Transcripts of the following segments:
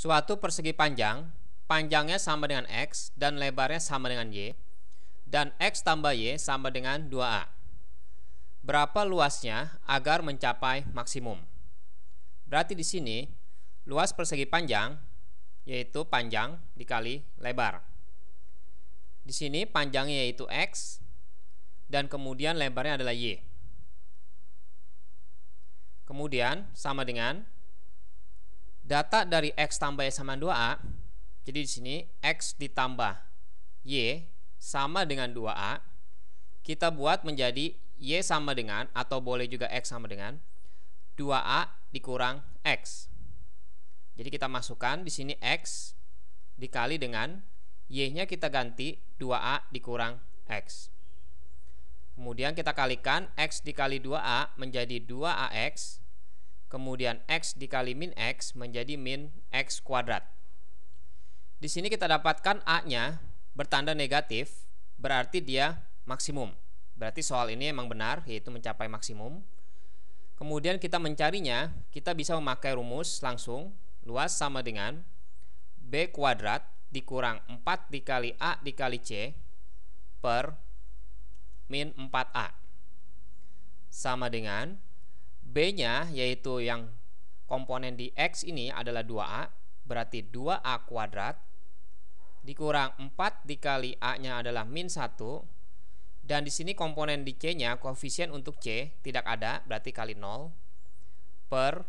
Suatu persegi panjang, panjangnya sama dengan X dan lebarnya sama dengan Y, dan X tambah Y sama dengan 2A. Berapa luasnya agar mencapai maksimum? Berarti di sini, luas persegi panjang, yaitu panjang dikali lebar. Di sini panjangnya yaitu X, dan kemudian lebarnya adalah Y. Kemudian sama dengan data dari X tambah Y sama 2A. Jadi di sini X ditambah Y sama dengan 2A. Kita buat menjadi Y sama dengan atau boleh juga X sama dengan 2A dikurang X. Jadi kita masukkan di sini X dikali dengan Y-nya kita ganti 2A dikurang X. Kemudian kita kalikan X dikali 2A menjadi 2AX. Kemudian X dikali min X menjadi min X kuadrat. Di sini kita dapatkan A-nya bertanda negatif, berarti dia maksimum. Berarti soal ini memang benar, yaitu mencapai maksimum. Kemudian kita mencarinya, kita bisa memakai rumus langsung. Luas sama dengan B kuadrat dikurang 4 dikali A dikali C per min 4A sama dengan B-nya yaitu yang komponen di X ini adalah 2A berarti 2A kuadrat dikurang 4 dikali A-nya adalah min 1 dan di sini komponen di C-nya koefisien untuk C tidak ada berarti kali 0 per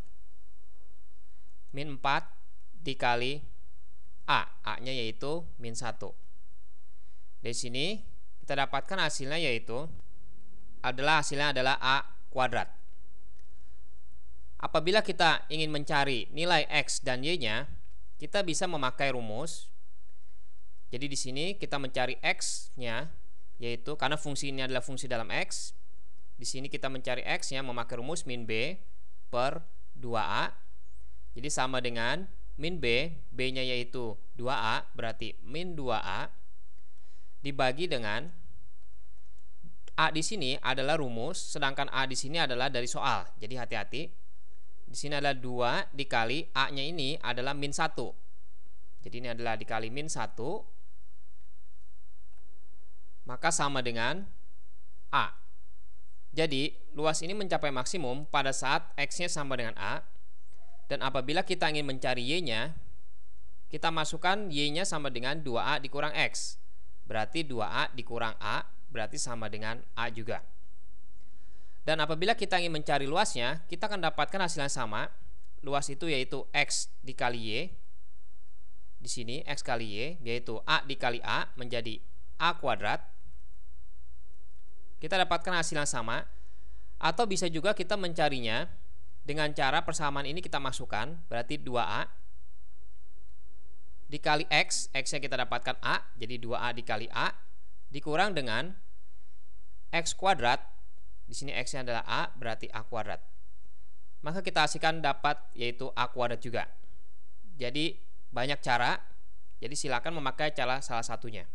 min 4 dikali A A-nya yaitu min 1 di sini kita dapatkan hasilnya yaitu adalah hasilnya adalah A kuadrat. Apabila kita ingin mencari nilai X dan Y-nya, kita bisa memakai rumus. Jadi di sini kita mencari X-nya, yaitu karena fungsi ini adalah fungsi dalam X. Di sini kita mencari X-nya memakai rumus min B per 2A. Jadi sama dengan min B, B-nya yaitu 2A, berarti min 2A dibagi dengan A di sini adalah rumus, sedangkan A di sini adalah dari soal. Jadi hati-hati. Di sini adalah 2 dikali A-nya ini adalah min 1. Jadi ini adalah dikali min 1. Maka sama dengan A. Jadi luas ini mencapai maksimum pada saat X-nya sama dengan A. Dan apabila kita ingin mencari Y-nya, kita masukkan Y-nya sama dengan 2A dikurang X. Berarti 2A dikurang A berarti sama dengan A juga. Dan apabila kita ingin mencari luasnya, kita akan dapatkan hasil yang sama. Luas itu yaitu X dikali Y. Di sini X kali Y, yaitu A dikali A menjadi A kuadrat. Kita dapatkan hasil yang sama. Atau bisa juga kita mencarinya dengan cara persamaan ini kita masukkan, berarti 2A dikali X, X yang kita dapatkan A, jadi 2A dikali A dikurang dengan x kuadrat di sini x-nya adalah a berarti a kuadrat. Maka kita hasilkan dapat yaitu a kuadrat juga. Jadi banyak cara. Jadi silakan memakai cara salah satunya